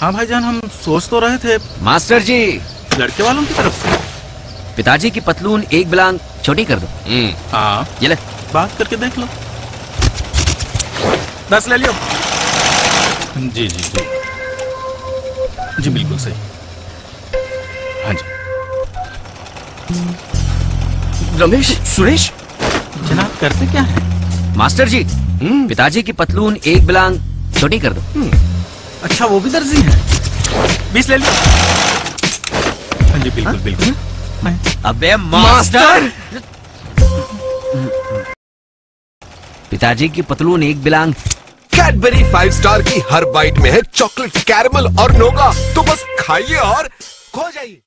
हाँ भाईजान हम सोच तो रहे थे मास्टर जी। लड़के वालों की तरफ़ से। पिताजी की पतलून एक बिलांग छोटी कर दो। हाँ। ये ले। बात करके देख लो। दस ले लियो। जी जी जी। जी बिल्कुल सही। हाँ जी। रमेश सुरेश? जनाब करते क्या है? मास्टर जी पिताजी की पतलून एक बिलांग छोटी कर दो। अच्छा वो भी दर्जी है। बीस ले लिया हाँ जी बिल्कुल बिल्कुल। अबे मास्टर! पिताजी की पतलून एक बिलांग। कैडबरी फाइव स्टार की हर बाइट में है चॉकलेट कैरमल और नोगा तो बस खाइए और खो जाइए।